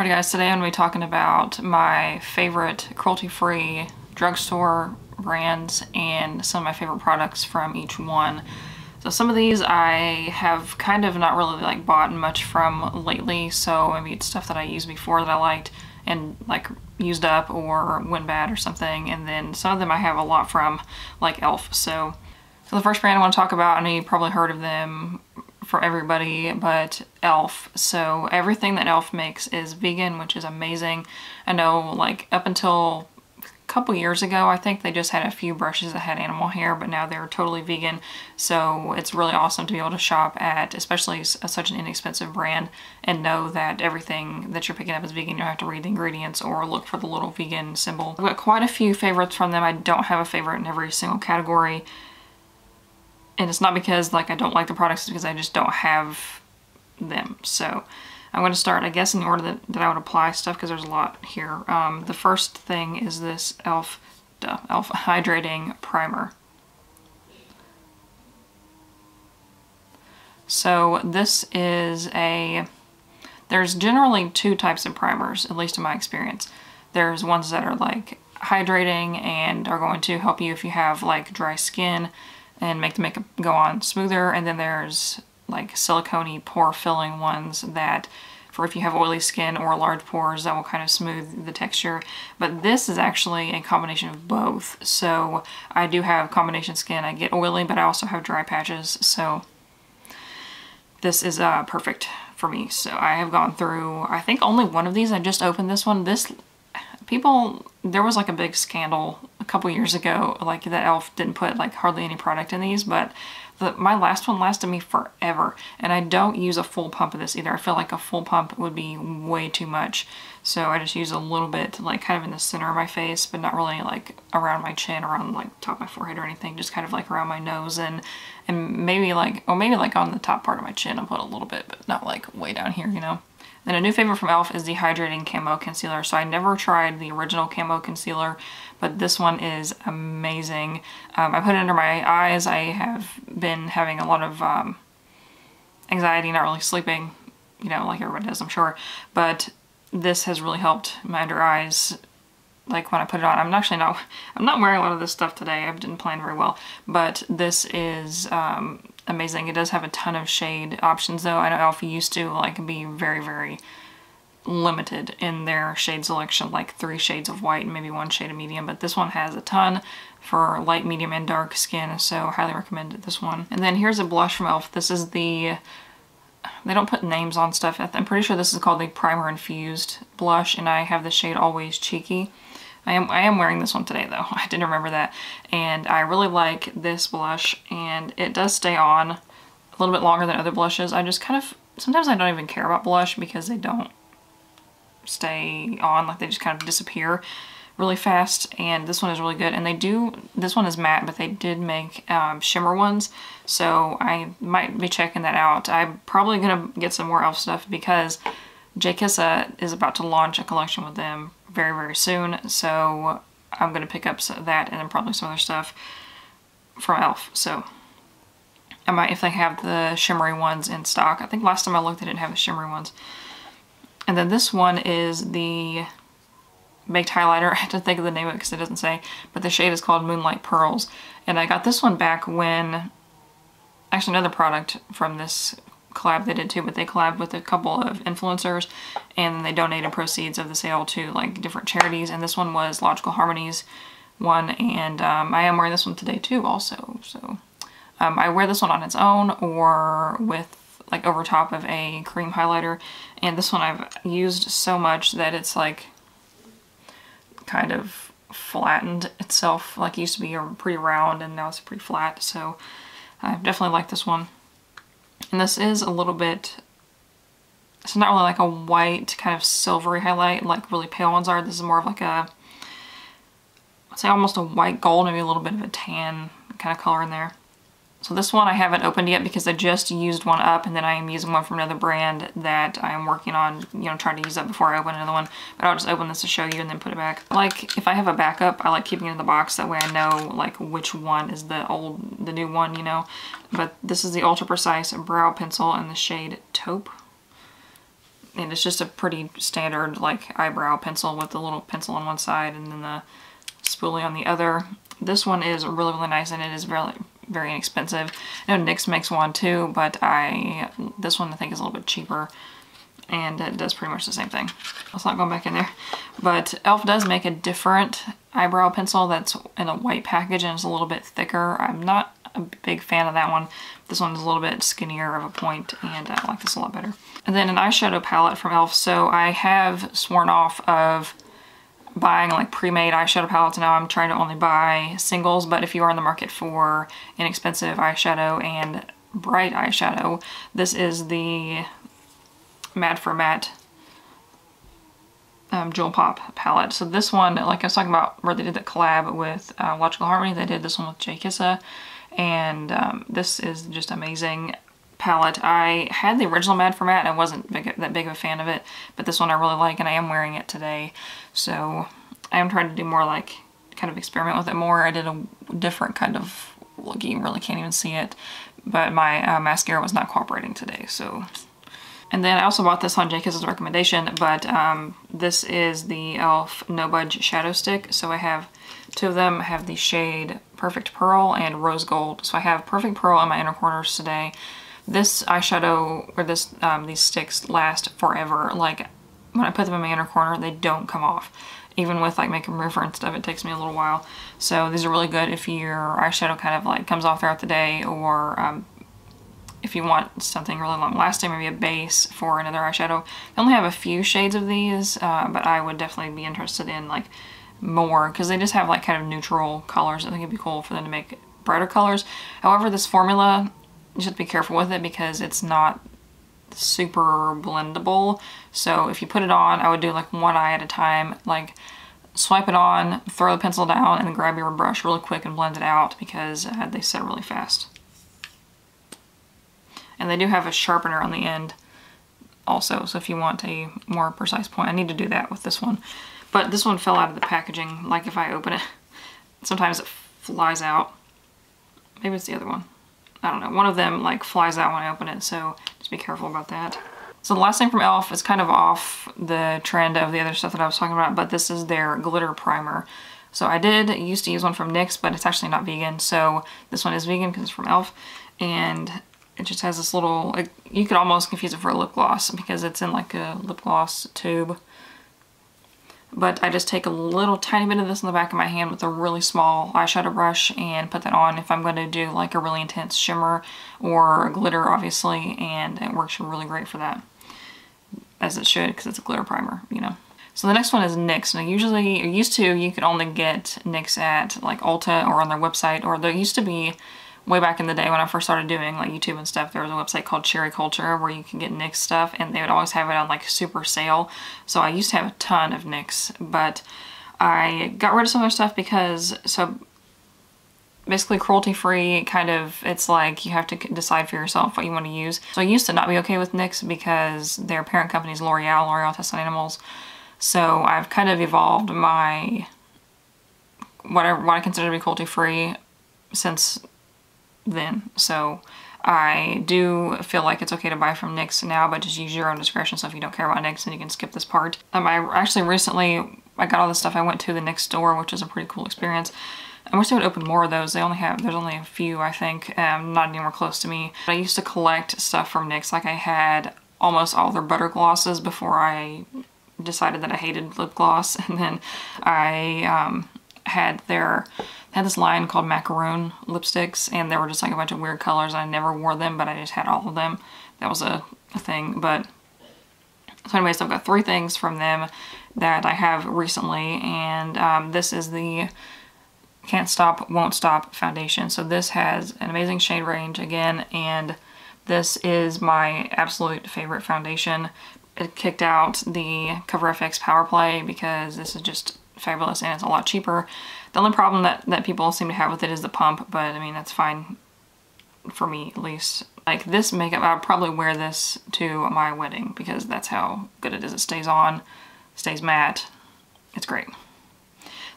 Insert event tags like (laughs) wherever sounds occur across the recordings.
Alright guys, today I'm going to be talking about my favorite cruelty-free drugstore brands and some of my favorite products from each one. So some of these I have kind of not really like bought much from lately, so maybe it's stuff that I used before that I liked and like used up or went bad or something, and then some of them I have a lot from, like e.l.f. So, so the first brand I want to talk about, I know you probably heard of them for everybody but e.l.f. So everything that e.l.f. makes is vegan, which is amazing. I know like up until a couple years ago, I think they just had a few brushes that had animal hair, but now they're totally vegan. So it's really awesome to be able to shop at, especially such an inexpensive brand, and know that everything that you're picking up is vegan. You don't have to read the ingredients or look for the little vegan symbol. I've got quite a few favorites from them. I don't have a favorite in every single category and it's not because like I don't like the products, it's because I just don't have them. So I'm going to start, I guess, in the order that, that I would apply stuff because there's a lot here. Um, the first thing is this e.l.f. Duh, e.l.f. Hydrating Primer. So this is a, there's generally two types of primers, at least in my experience. There's ones that are like hydrating and are going to help you if you have like dry skin and make the makeup go on smoother. And then there's like silicone pore filling ones that for if you have oily skin or large pores that will kind of smooth the texture. But this is actually a combination of both. So I do have combination skin. I get oily, but I also have dry patches. So this is uh, perfect for me. So I have gone through, I think only one of these. I just opened this one. This, people, there was like a big scandal couple years ago, like that e.l.f. didn't put like hardly any product in these, but the, my last one lasted me forever. And I don't use a full pump of this either. I feel like a full pump would be way too much. So I just use a little bit like kind of in the center of my face, but not really like around my chin or on like top of my forehead or anything. Just kind of like around my nose and and maybe like, or maybe like on the top part of my chin I'll put a little bit, but not like way down here, you know. And a new favorite from e.l.f. is the Hydrating Camo Concealer. So I never tried the original Camo Concealer, but this one is amazing. Um, I put it under my eyes. I have been having a lot of um, anxiety, not really sleeping, you know, like everybody does, I'm sure. But this has really helped my under eyes like when I put it on. I'm actually not, (laughs) I'm not wearing a lot of this stuff today. I didn't plan very well, but this is um, amazing. It does have a ton of shade options though. I know e.l.f. used to like be very, very limited in their shade selection, like three shades of white and maybe one shade of medium, but this one has a ton for light, medium, and dark skin, so highly recommend this one. And then here's a blush from e.l.f. This is the, they don't put names on stuff. I'm pretty sure this is called the Primer Infused blush, and I have the shade Always Cheeky. I am, I am wearing this one today though. (laughs) I didn't remember that. And I really like this blush and it does stay on a little bit longer than other blushes. I just kind of, sometimes I don't even care about blush because they don't stay on, like they just kind of disappear really fast and this one is really good and they do this one is matte but they did make um, shimmer ones so I might be checking that out I'm probably gonna get some more elf stuff because J Kissa is about to launch a collection with them very, very soon. So I'm going to pick up that and then probably some other stuff from e.l.f. So I might, if they have the shimmery ones in stock. I think last time I looked they didn't have the shimmery ones. And then this one is the baked highlighter. (laughs) I have to think of the name of it because it doesn't say. But the shade is called Moonlight Pearls. And I got this one back when, actually another product from this collab they did too, but they collabed with a couple of influencers and they donated proceeds of the sale to like different charities. And this one was Logical Harmony's one. And um, I am wearing this one today too also. So um, I wear this one on its own or with like over top of a cream highlighter. And this one I've used so much that it's like kind of flattened itself. Like it used to be pretty round and now it's pretty flat. So I definitely like this one. And this is a little bit, it's not really like a white kind of silvery highlight like really pale ones are. This is more of like a, I'd say almost a white gold, maybe a little bit of a tan kind of color in there. So this one I haven't opened yet because I just used one up and then I am using one from another brand that I am working on, you know, trying to use up before I open another one. But I'll just open this to show you and then put it back. Like if I have a backup, I like keeping it in the box. That way I know like which one is the old, the new one, you know. But this is the Ultra Precise Brow Pencil in the shade Taupe. And it's just a pretty standard like eyebrow pencil with the little pencil on one side and then the spoolie on the other. This one is really, really nice and it is really very inexpensive. I know NYX makes one too, but I this one I think is a little bit cheaper and it does pretty much the same thing. Let's not go back in there. But e.l.f. does make a different eyebrow pencil that's in a white package and it's a little bit thicker. I'm not a big fan of that one. This one's a little bit skinnier of a point and I like this a lot better. And then an eyeshadow palette from e.l.f. So I have sworn off of buying like pre-made eyeshadow palettes now I'm trying to only buy singles but if you are in the market for inexpensive eyeshadow and bright eyeshadow this is the Mad for Matte um, Jewel Pop palette. So this one, like I was talking about where they did the collab with uh, Logical Harmony, they did this one with Jay Kissa. And um, this is just amazing palette. I had the original Mad for Matte and I wasn't big, that big of a fan of it. But this one I really like and I am wearing it today. So I am trying to do more like kind of experiment with it more. I did a different kind of look. You really can't even see it. But my uh, mascara was not cooperating today. So and then I also bought this on Kissa's recommendation, but um, this is the e.l.f. No Budge Shadow Stick. So I have two of them. I have the shade Perfect Pearl and Rose Gold. So I have Perfect Pearl in my inner corners today. This eyeshadow, or this um, these sticks last forever. Like, when I put them in my inner corner, they don't come off. Even with like makeup remover and stuff, it takes me a little while. So these are really good if your eyeshadow kind of like comes off throughout the day or um, if you want something really long lasting, maybe a base for another eyeshadow. I only have a few shades of these, uh, but I would definitely be interested in like more because they just have like kind of neutral colors. I think it'd be cool for them to make brighter colors. However, this formula, you should be careful with it because it's not super blendable. So if you put it on, I would do like one eye at a time, like swipe it on, throw the pencil down, and grab your brush really quick and blend it out because uh, they set really fast. And they do have a sharpener on the end also, so if you want a more precise point, I need to do that with this one. But this one fell out of the packaging, like if I open it, sometimes it flies out. Maybe it's the other one. I don't know. One of them like flies out when I open it, so just be careful about that. So the last thing from e.l.f. is kind of off the trend of the other stuff that I was talking about, but this is their glitter primer. So I did used to use one from NYX, but it's actually not vegan. So this one is vegan because it's from e.l.f. And it just has this little, like, you could almost confuse it for a lip gloss because it's in like a lip gloss tube. But I just take a little tiny bit of this in the back of my hand with a really small eyeshadow brush and put that on if I'm going to do like a really intense shimmer or glitter obviously and it works really great for that. As it should because it's a glitter primer, you know. So the next one is NYX. Now usually, used to, you could only get NYX at like Ulta or on their website or there used to be way back in the day when I first started doing like YouTube and stuff, there was a website called Cherry Culture where you can get NYX stuff and they would always have it on like super sale. So I used to have a ton of NYX, but I got rid of some of their stuff because, so basically cruelty free kind of, it's like you have to decide for yourself what you want to use. So I used to not be okay with NYX because their parent company is L'Oreal, L'Oreal tests on animals. So I've kind of evolved my, whatever, what I consider to be cruelty free since then. So I do feel like it's okay to buy from NYX now, but just use your own discretion. So if you don't care about NYX, then you can skip this part. Um, I actually recently, I got all this stuff. I went to the NYX store, which is a pretty cool experience. I wish they would open more of those. They only have, there's only a few, I think, um, not anywhere close to me. But I used to collect stuff from NYX. Like I had almost all their butter glosses before I decided that I hated lip gloss. (laughs) And then I um, had their had this line called macaroon lipsticks and they were just like a bunch of weird colors. I never wore them, but I just had all of them. That was a, a thing. But so anyways, I've got three things from them that I have recently. And um, this is the Can't Stop, Won't Stop foundation. So this has an amazing shade range again. And this is my absolute favorite foundation. It kicked out the Cover FX Power Play because this is just fabulous and it's a lot cheaper. The only problem that, that people seem to have with it is the pump, but I mean, that's fine for me at least. Like this makeup, I would probably wear this to my wedding because that's how good it is. It stays on, stays matte. It's great.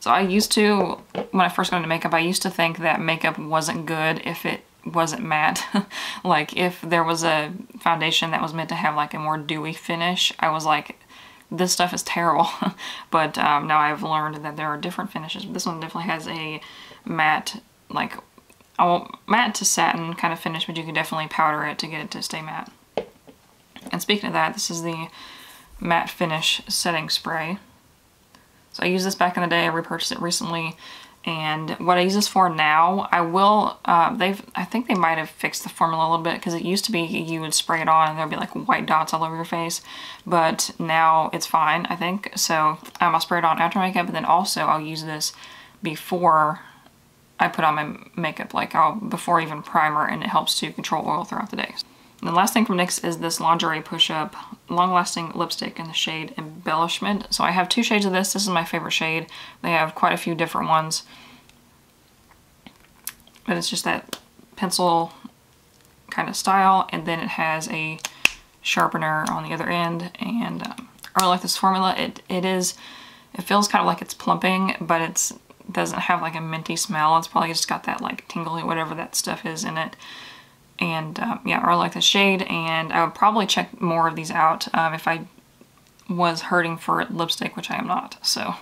So I used to, when I first got into makeup, I used to think that makeup wasn't good if it wasn't matte. (laughs) like if there was a foundation that was meant to have like a more dewy finish, I was like, this stuff is terrible. (laughs) but um, now I've learned that there are different finishes. This one definitely has a matte, like oh, matte to satin kind of finish, but you can definitely powder it to get it to stay matte. And speaking of that, this is the matte finish setting spray. So I used this back in the day. I repurchased it recently. And what I use this for now, I will, uh, they've, I think they might have fixed the formula a little bit because it used to be you would spray it on and there'd be like white dots all over your face. But now it's fine, I think. So um, I'll spray it on after makeup, but then also I'll use this before I put on my makeup, like I'll, before even primer, and it helps to control oil throughout the day. The last thing from NYX is this Lingerie Push-Up Long Lasting Lipstick in the shade Embellishment. So I have two shades of this. This is my favorite shade. They have quite a few different ones. But it's just that pencil kind of style. And then it has a sharpener on the other end. And um, I really like this formula. It It is, it feels kind of like it's plumping, but it's doesn't have like a minty smell. It's probably just got that like tingly whatever that stuff is in it. And um, yeah, I like the shade and I would probably check more of these out um, if I was hurting for lipstick, which I am not. So,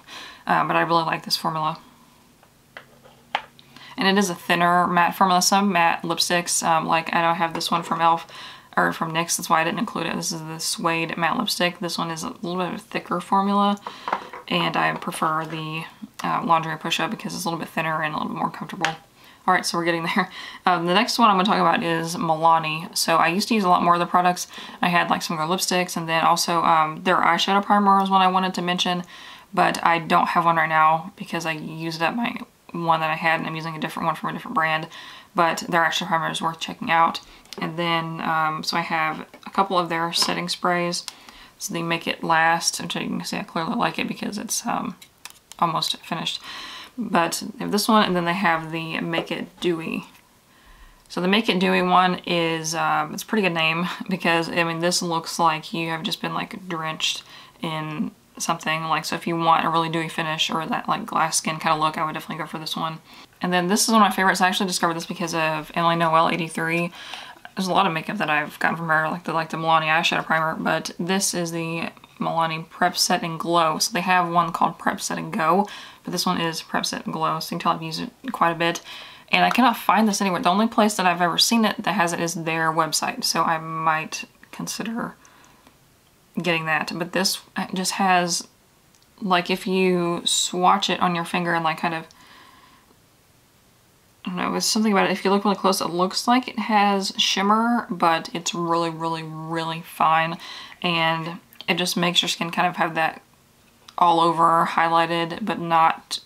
uh, but I really like this formula. And it is a thinner matte formula. Some matte lipsticks, um, like I know I have this one from e.l.f. or from NYX, that's why I didn't include it. This is the Suede matte lipstick. This one is a little bit of a thicker formula and I prefer the uh, Lingerie push-up because it's a little bit thinner and a little bit more comfortable. All right, so we're getting there. (laughs) Um, the next one I'm gonna talk about is Milani. So I used to use a lot more of the products. I had like some of their lipsticks and then also um, their eyeshadow primer was one I wanted to mention, but I don't have one right now because I used up my one that I had and I'm using a different one from a different brand, but their eyeshadow primer is worth checking out. And then, um, so I have a couple of their setting sprays. So they make it last, which you can see I clearly like it because it's um, almost finished. But they have this one and then they have the Make It Dewy. So the Make It Dewy one is, um, it's a pretty good name (laughs) because, I mean, this looks like you have just been like drenched in something. Like, so if you want a really dewy finish or that like glass skin kind of look, I would definitely go for this one. And then this is one of my favorites. I actually discovered this because of Emily Noel 83 there's a lot of makeup that I've gotten from her, like the like the Milani eyeshadow primer, but this is the Milani Prep Set and Glow. So they have one called Prep Set and Go, but this one is Prep Set and Glow, so you can tell I've used it quite a bit. And I cannot find this anywhere. The only place that I've ever seen it that has it is their website, so I might consider getting that. But this just has, like if you swatch it on your finger and like kind of I don't know, it's something about it. If you look really close, it looks like it has shimmer, but it's really, really, really fine. And it just makes your skin kind of have that all over highlighted, but not,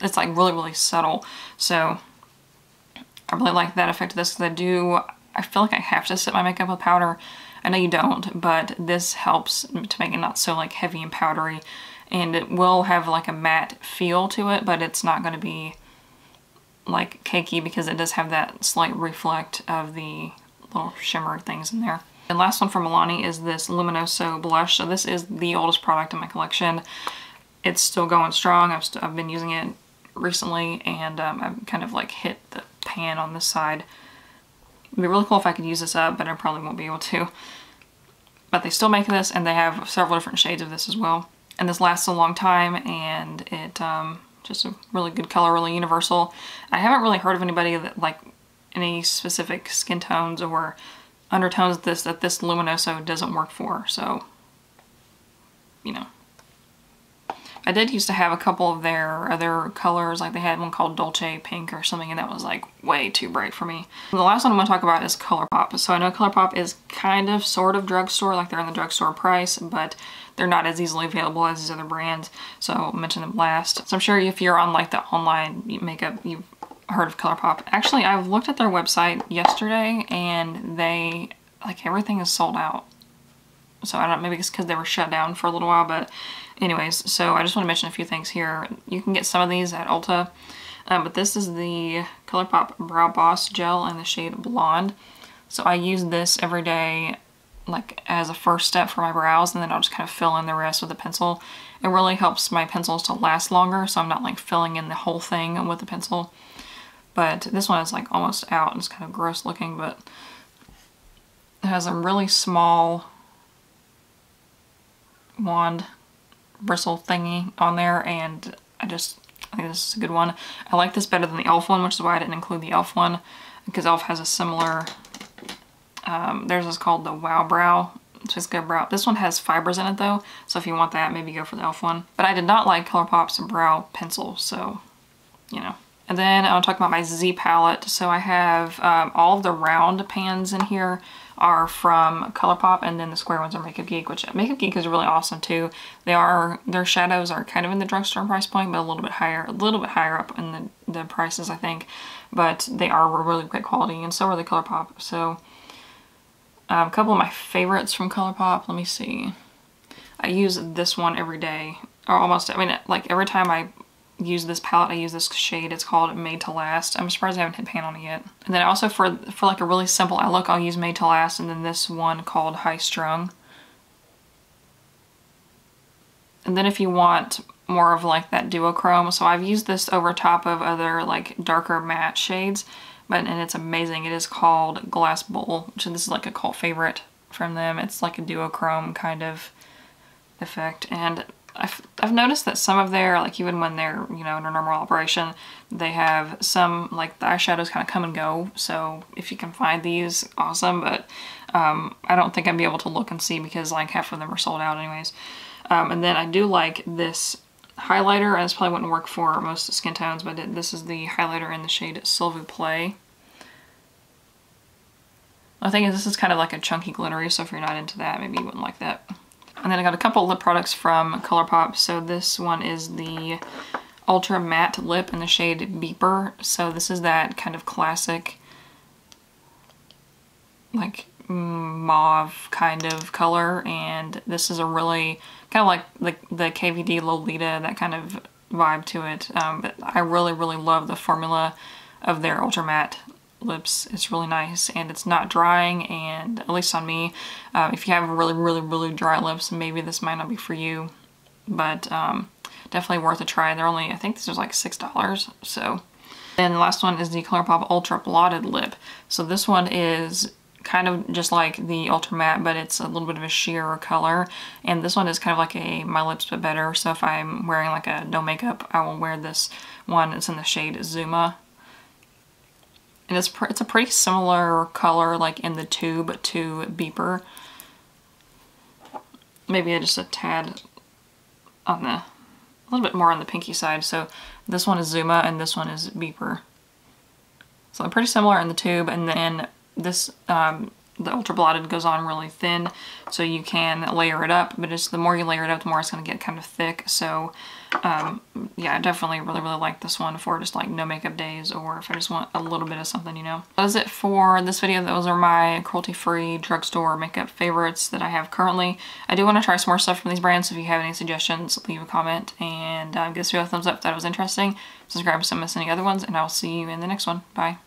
it's like really, really subtle. So I really like that effect of this because I do, I feel like I have to set my makeup with powder. I know you don't, but this helps to make it not so like heavy and powdery. And it will have like a matte feel to it, but it's not going to be like cakey because it does have that slight reflect of the little shimmer things in there. And last one from Milani is this Luminoso blush. So this is the oldest product in my collection. It's still going strong. I've, I've been using it recently and um, I've kind of like hit the pan on this side. It'd be really cool if I could use this up, but I probably won't be able to. But they still make this and they have several different shades of this as well. And this lasts a long time and it um, just a really good color, really universal. I haven't really heard of anybody that like any specific skin tones or undertones this that this Luminoso doesn't work for, so you know. I did used to have a couple of their other colors, like they had one called Dolce Pink or something, and that was like way too bright for me. The last one I'm to talk about is ColourPop. So I know ColourPop is kind of sort of drugstore, like they're in the drugstore price, but they're not as easily available as these other brands, so I'll mention them last. So I'm sure if you're on like the online makeup, you've heard of ColourPop. Actually, I've looked at their website yesterday and they, like everything is sold out. So I don't maybe it's because they were shut down for a little while, but anyways, so I just want to mention a few things here. You can get some of these at Ulta, um, but this is the ColourPop Brow Boss Gel in the shade Blonde. So I use this every day like as a first step for my brows and then I'll just kind of fill in the rest with a pencil. It really helps my pencils to last longer so I'm not like filling in the whole thing with a pencil. But this one is like almost out and it's kind of gross looking, but it has a really small wand bristle thingy on there and I just I think this is a good one. I like this better than the e.l.f. one, which is why I didn't include the e.l.f. one because e.l.f. has a similar, um, theirs is called the Wow Brow just good brow. This one has fibers in it though, so if you want that, maybe go for the e.l.f. one. But I did not like ColourPop's brow pencil, so, you know. And then I'll talk about my Z palette. So I have um, all the round pans in here are from ColourPop and then the square ones are Makeup Geek, which Makeup Geek is really awesome too. They are, their shadows are kind of in the drugstore price point, but a little bit higher, a little bit higher up in the, the prices, I think. But they are really great quality and so are the ColourPop. So um, a couple of my favorites from ColourPop, let me see. I use this one every day, or almost, I mean, like every time I use this palette, I use this shade. It's called Made to Last. I'm surprised I haven't hit pan on it yet. And then also for, for like a really simple eye look, I'll use Made to Last and then this one called High Strung. And then if you want more of like that duochrome, so I've used this over top of other like darker matte shades but and it's amazing. It is called Glass Bowl, which this is like a cult favorite from them. It's like a duochrome kind of effect, and I've, I've noticed that some of their, like even when they're, you know, in a normal operation, they have some, like the eyeshadows kind of come and go, so if you can find these, awesome, but um, I don't think I'd be able to look and see because like half of them are sold out anyways. Um, and then I do like this highlighter, and this probably wouldn't work for most skin tones, but this is the highlighter in the shade S'il vous plaît. The thing is, this is kind of like a chunky glittery, so if you're not into that, maybe you wouldn't like that. And then I got a couple lip products from ColourPop. So this one is the Ultra Matte Lip in the shade Beeper. So this is that kind of classic, like mauve kind of color. And this is a really kind of like the, the KVD Lolita, that kind of vibe to it. Um, but I really, really love the formula of their Ultra Matte lips. It's really nice and it's not drying and at least on me, uh, if you have really, really, really dry lips, maybe this might not be for you. But um, definitely worth a try. They're only, I think this is like $6. So. Then the last one is the ColourPop Ultra Blotted Lip. So this one is kind of just like the Ultra Matte, but it's a little bit of a sheer color. And this one is kind of like a My Lips But Better. So if I'm wearing like a no makeup, I will wear this one. It's in the shade Zuma. And it's, it's a pretty similar color like in the tube to Beeper. Maybe just a tad on the, a little bit more on the pinky side. So this one is Zuma and this one is Beeper. So pretty similar in the tube and then this um, the ultra blotted goes on really thin so you can layer it up but it's the more you layer it up the more it's going to get kind of thick so um, yeah I definitely really really like this one for just like no makeup days or if I just want a little bit of something you know. That is it for this video those are my cruelty free drugstore makeup favorites that I have currently. I do want to try some more stuff from these brands so if you have any suggestions leave a comment and uh, give this video a thumbs up if that was interesting subscribe so don't miss any other ones and I'll see you in the next one. Bye.